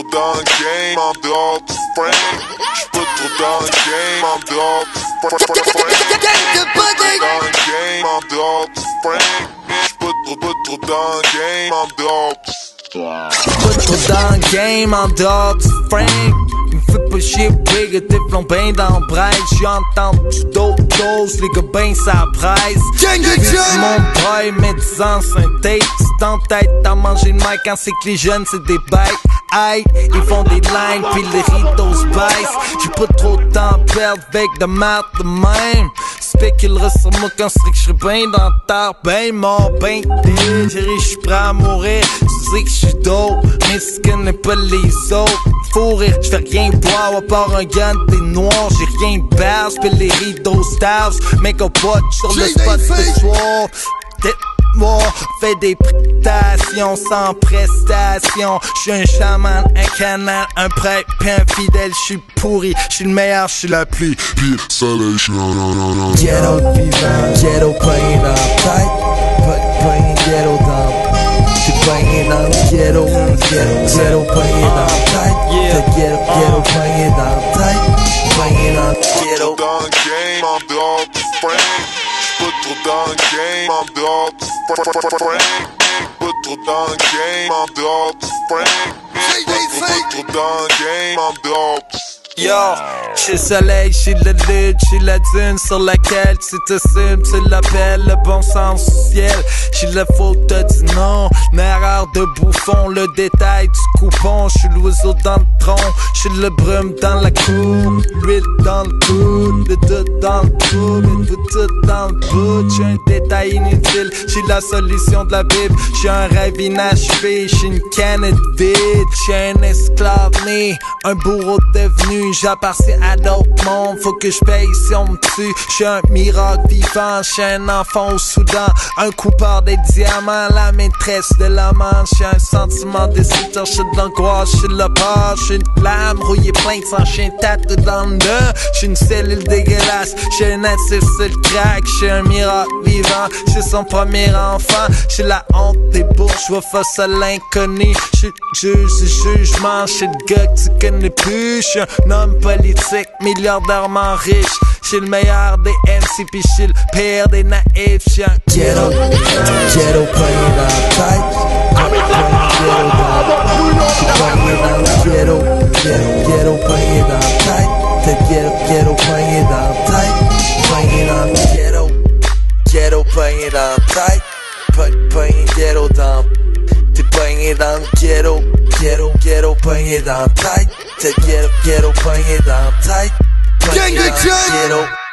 trop dans le game en dehors du frame. J'suis pas trop dans le game en dehors du frame. Dans le game en dehors du frame. J'suis pas trop, pas trop dans le game en dehors du Pas trop dans le game en dehors du frame. Me fais pas chier, big, t'es plomb ben dans le braille. J'entends du d'autres choses, les gars ben ça presse. Puis mon boy, médisant, c'est un tape. C'est en tête, t'as mangé le mic quand c'est que les jeunes, c'est des bêtes. Aïe, ils font des lines, puis les rideaux se baissent. J'ai pas trop de temps à perdre avec de maths de même. Spéculerai sur moi quand c'est que j'serais ben dans le terre, ben mort, ben dead. J'ai j'suis prêt à mourir. Tu sais que j'suis dope, mais si tu connais pas les autres. Faut rire, j'fais rien boire à part un gun, t'es noir, j'ai rien de base, puis les rideaux stars, make up watch sur le spot ce soir. Moi, fais des prestations sans prestation. J'suis un chaman, un canal, un prêtre, pis un fidèle. J'suis pourri, j'suis le meilleur, j'suis la pluie. Pire soleil, j'suis Ghetto vivant, ghetto playing up tight, but playing ghetto down. J'suis playing up ghetto, ghetto, ghetto playing up tight. Yeah, ghetto, ghetto playing up tight, playing up ghetto. dans le dehors du frame. J'suis pas trop dans le game en dehors du frame. Trop dans le game en dehors du frame. Trop, dans le game en dehors Yo, le soleil, j'suis le lutte, j'suis la dune sur laquelle tu t'assumes, tu l'appelles le bon sens au ciel. J'suis la faute du nom, l'erreur de bouffon, le détail du coupon. J'suis l'oiseau dans le tronc, j'suis le brume dans la cour, l'huile dans le coude, le doute dans le trou, le tout dans le bout. J'suis la solution de la Bible. J'suis un rêve inachevé, j'suis une canette. J'suis un esclave né, un bourreau devenu. J'appartiens à d'autres mondes, faut que je paye si on me tue. J'suis un miracle vivant, j'suis un enfant au Soudan. Un coupeur des diamants, la maîtresse de la manche. J'suis un sentiment destructeur, j'suis de l'angoisse, j'suis de la peur. J'suis une lame rouillée plein de j'suis un tatou dans le. J'suis une cellule dégueulasse, j'suis un natif sur le crack. J'suis un miracle vivant, j'suis son premier enfant. J'suis la honte des bourgeois face à l'inconnu. J'suis juge du jugement, j'suis le gars que tu connais plus. J'suis un homme politique, milliardairement riche. J'suis le meilleur des MC, pis j'suis le pire des naïfs. tight. Bring it all down. To bring it down, quiero, quiero, quiero, bring it down tight. Te quiero, quiero, bring it down tight. Bring it down, quiero.